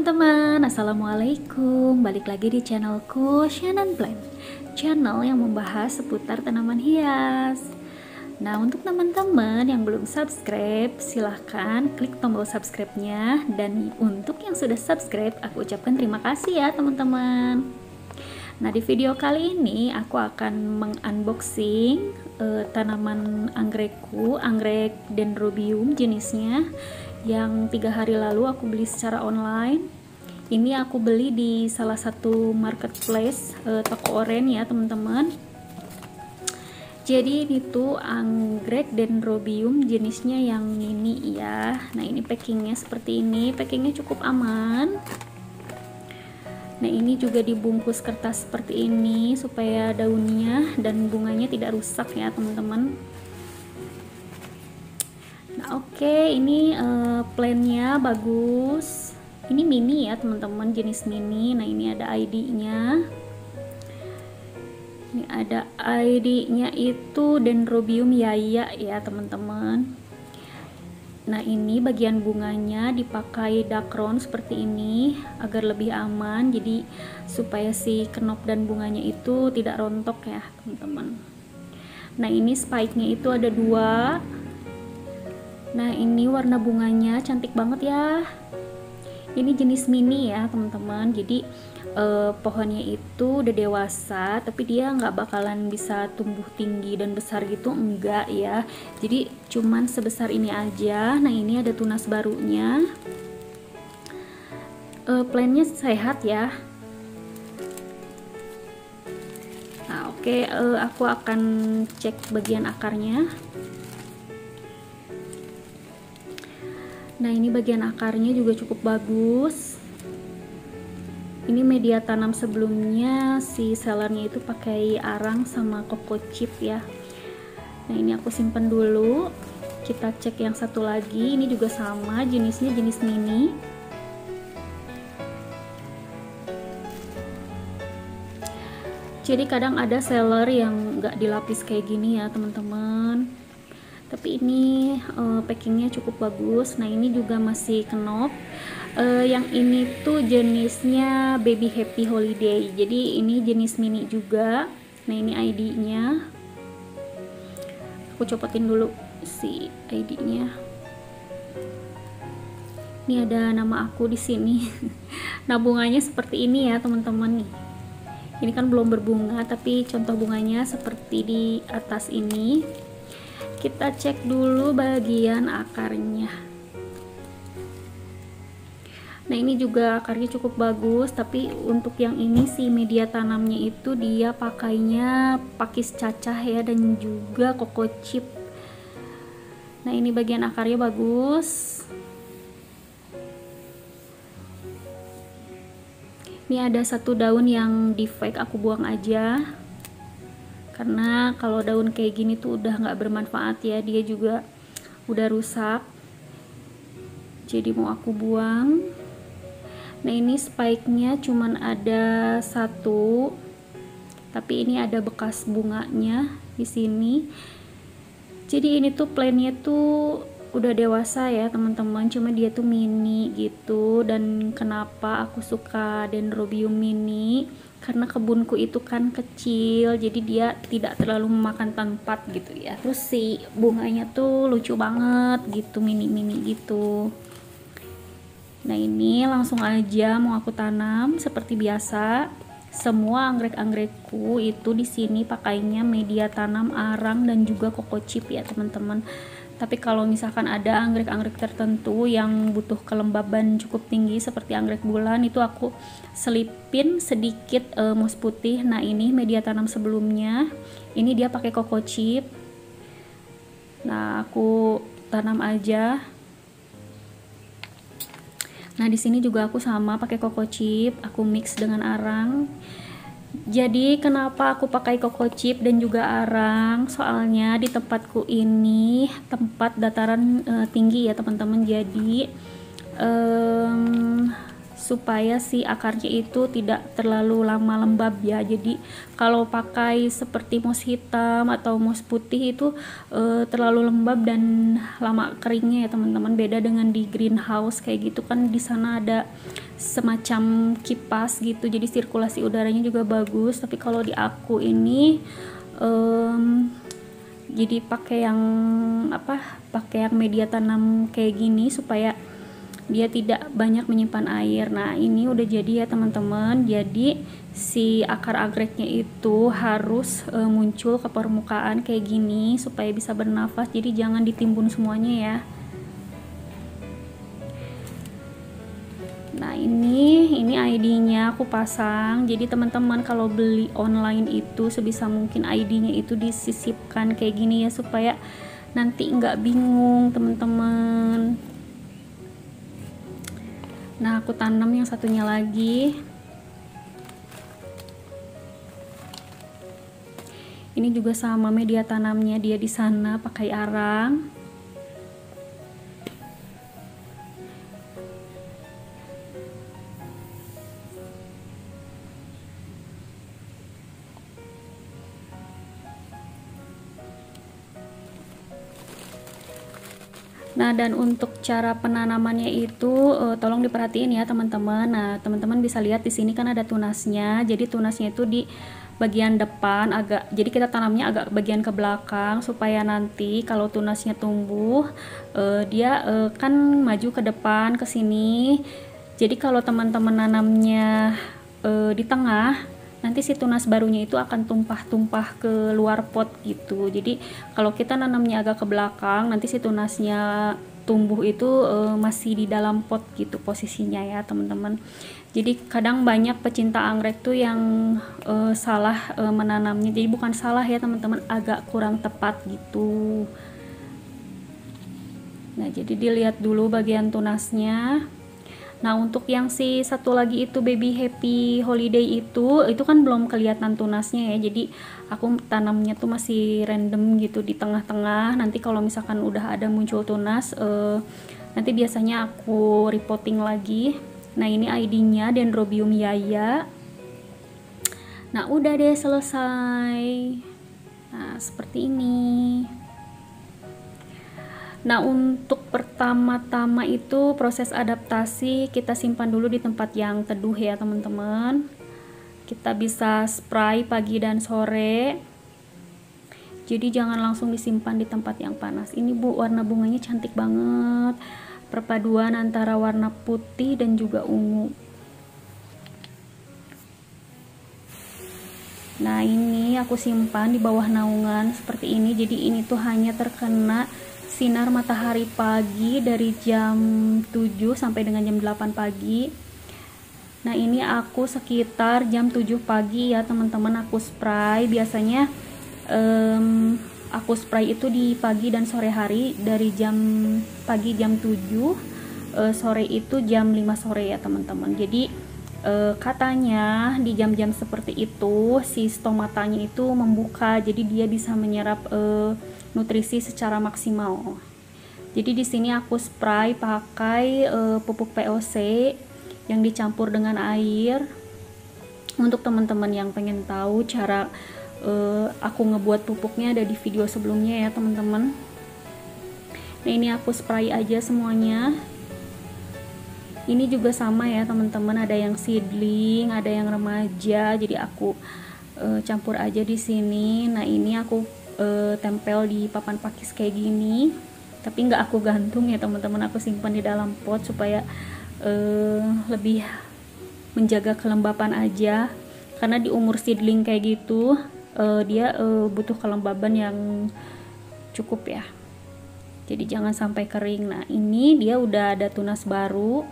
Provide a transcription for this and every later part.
Teman-teman, Assalamualaikum. Balik lagi di channelku Shannon Plant Channel yang membahas seputar tanaman hias. Nah untuk teman-teman yang belum subscribe Silahkan klik tombol subscribe-nya. Dan untuk yang sudah subscribe Aku ucapkan terima kasih ya teman-teman. Nah di video kali ini Aku akan mengunboxing uh, Tanaman anggrekku Anggrek dendrobium jenisnya yang tiga hari lalu aku beli secara online. Ini aku beli di salah satu marketplace uh, toko oren ya teman-teman. Jadi ini tuh anggrek dendrobium jenisnya yang mini ya. Nah ini packingnya seperti ini. Packingnya cukup aman. Nah ini juga dibungkus kertas seperti ini supaya daunnya dan bunganya tidak rusak ya teman-teman oke ini uh, plannya bagus. Ini mini ya teman-teman jenis mini. Nah ini ada ID nya ini ada ID nya itu Dendrobium yaya ya teman-teman. Nah ini bagian bunganya dipakai dakron seperti ini agar lebih aman. Jadi supaya si kenop dan bunganya itu tidak rontok ya teman-teman. Nah ini spike nya itu ada dua Nah ini warna bunganya cantik banget ya. Ini jenis mini ya teman-teman. Jadi eh, pohonnya itu udah dewasa Tapi dia nggak bakalan bisa tumbuh tinggi dan besar gitu Enggak ya. Jadi cuman sebesar ini aja. Nah ini ada tunas barunya. Eh, Plannya sehat ya. Nah oke okay, eh, aku akan cek bagian akarnya Nah ini bagian akarnya juga cukup bagus. Ini media tanam sebelumnya si sellernya itu pakai arang sama koko chip ya. Nah ini aku simpen dulu. Kita cek yang satu lagi. Ini juga sama jenisnya jenis mini. Jadi kadang ada seller yang nggak dilapis kayak gini ya teman-teman tapi ini uh, packingnya cukup bagus. Nah ini juga masih kenop. Uh, yang ini tuh jenisnya baby happy holiday. Jadi ini jenis mini juga. Nah ini ID nya aku copotin dulu si ID nya ini ada nama aku di sini. Bunganya seperti ini ya teman-teman. Nih ini kan belum berbunga tapi contoh bunganya seperti di atas ini kita cek dulu bagian akarnya. Nah ini juga akarnya cukup bagus tapi untuk yang ini sih media tanamnya itu dia pakainya pakis cacah ya dan juga koko chip. Nah ini bagian akarnya bagus. Ini ada satu daun yang defect aku buang aja karena kalau daun kayak gini tuh udah nggak bermanfaat ya dia juga udah rusak. Jadi mau aku buang. Nah ini spike nya cuman ada satu tapi ini ada bekas bunganya di sini. Jadi ini tuh plannya tuh udah dewasa ya teman-teman. Cuma dia tuh mini gitu. Dan kenapa aku suka dendrobium mini? Karena kebunku itu kan kecil jadi dia tidak terlalu memakan tempat gitu ya. Terus si bunganya tuh lucu banget gitu mini-mini gitu. Nah ini langsung aja mau aku tanam. Seperti biasa semua anggrek-anggrekku itu di sini pakainya media tanam arang dan juga koko chip ya teman-teman tapi kalau misalkan ada anggrek-anggrek tertentu yang butuh kelembaban cukup tinggi seperti anggrek bulan itu aku selipin sedikit uh, mus putih. Nah ini media tanam sebelumnya. Ini dia pakai koko chip. Nah aku tanam aja. Nah di sini juga aku sama pakai koko chip. Aku mix dengan arang jadi kenapa aku pakai koko chip dan juga arang? Soalnya di tempatku ini tempat dataran e, tinggi ya teman-teman. Jadi um, supaya si akarnya itu tidak terlalu lama lembab ya jadi kalau pakai seperti mos hitam atau mos putih itu e, terlalu lembab dan lama keringnya ya teman-teman beda dengan di greenhouse kayak gitu kan di sana ada semacam kipas gitu. Jadi sirkulasi udaranya juga bagus. Tapi kalau di aku ini um, jadi pakai yang apa pakai yang media tanam kayak gini supaya dia tidak banyak menyimpan air. Nah ini udah jadi ya teman-teman. Jadi si akar agreknya itu harus e, muncul ke permukaan kayak gini supaya bisa bernafas. Jadi jangan ditimbun semuanya ya ini ini ID-nya aku pasang. Jadi teman-teman kalau beli online itu sebisa mungkin ID-nya itu disisipkan kayak gini ya supaya nanti nggak bingung teman-teman. Nah aku tanam yang satunya lagi. Ini juga sama media tanamnya dia di sana pakai arang Nah, dan untuk cara penanamannya itu uh, tolong diperhatiin ya, teman-teman. Nah, teman-teman bisa lihat di sini kan ada tunasnya. Jadi tunasnya itu di bagian depan agak jadi kita tanamnya agak bagian ke belakang supaya nanti kalau tunasnya tumbuh uh, dia uh, kan maju ke depan ke sini. Jadi kalau teman-teman nanamnya uh, di tengah nanti si tunas barunya itu akan tumpah-tumpah ke luar pot gitu. Jadi kalau kita nanamnya agak ke belakang nanti si tunasnya tumbuh itu e, masih di dalam pot gitu posisinya ya teman-teman. Jadi kadang banyak pecinta anggrek tuh yang e, salah e, menanamnya. Jadi bukan salah ya teman-teman agak kurang tepat gitu. Nah jadi dilihat dulu bagian tunasnya Nah untuk yang si satu lagi itu baby happy holiday itu itu kan belum kelihatan tunasnya ya. Jadi aku tanamnya tuh masih random gitu di tengah-tengah. Nanti kalau misalkan udah ada muncul tunas uh, nanti biasanya aku reporting lagi. Nah ini ID-nya Dendrobium yaya. Nah udah deh selesai. Nah seperti ini Nah, untuk pertama-tama itu proses adaptasi kita simpan dulu di tempat yang teduh ya, teman-teman. Kita bisa spray pagi dan sore. Jadi jangan langsung disimpan di tempat yang panas. Ini Bu, warna bunganya cantik banget. Perpaduan antara warna putih dan juga ungu. Nah, ini aku simpan di bawah naungan seperti ini. Jadi ini tuh hanya terkena sinar matahari pagi dari jam 7 sampai dengan jam 8 pagi. Nah ini aku sekitar jam 7 pagi ya teman-teman aku spray. Biasanya um, aku spray itu di pagi dan sore hari. Dari jam pagi jam 7 uh, eh, sore itu jam 5 sore ya teman-teman. Jadi uh, katanya di jam-jam seperti itu si stomatanya itu membuka. Jadi dia bisa menyerap uh, nutrisi secara maksimal. Jadi di sini aku spray pakai uh, pupuk POC yang dicampur dengan air. Untuk teman-teman yang pengen tahu cara uh, aku ngebuat pupuknya ada di video sebelumnya ya teman-teman. Nah ini aku spray aja semuanya. Ini juga sama ya teman-teman, ada yang seedling, ada yang remaja. Jadi aku uh, campur aja di sini. Nah ini aku uh, tempel di papan pakis kayak gini tapi nggak aku gantung ya teman-teman. Aku simpan di dalam pot supaya uh, lebih menjaga kelembapan aja. Karena di umur seedling kayak gitu uh, dia uh, butuh kelembaban yang cukup ya. Jadi jangan sampai kering. Nah ini dia udah ada tunas baru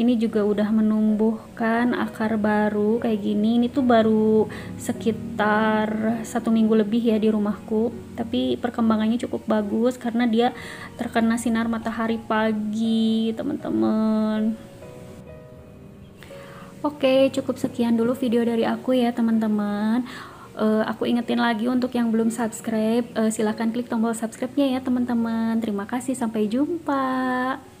ini juga udah menumbuhkan akar baru kayak gini ini tuh baru sekitar satu minggu lebih ya di rumahku tapi perkembangannya cukup bagus karena dia terkena sinar matahari pagi teman-teman Oke, cukup sekian dulu video dari aku ya, teman-teman. Uh, aku ingetin lagi untuk yang belum subscribe, uh, silahkan klik tombol subscribe-nya ya, teman-teman. Terima kasih, sampai jumpa.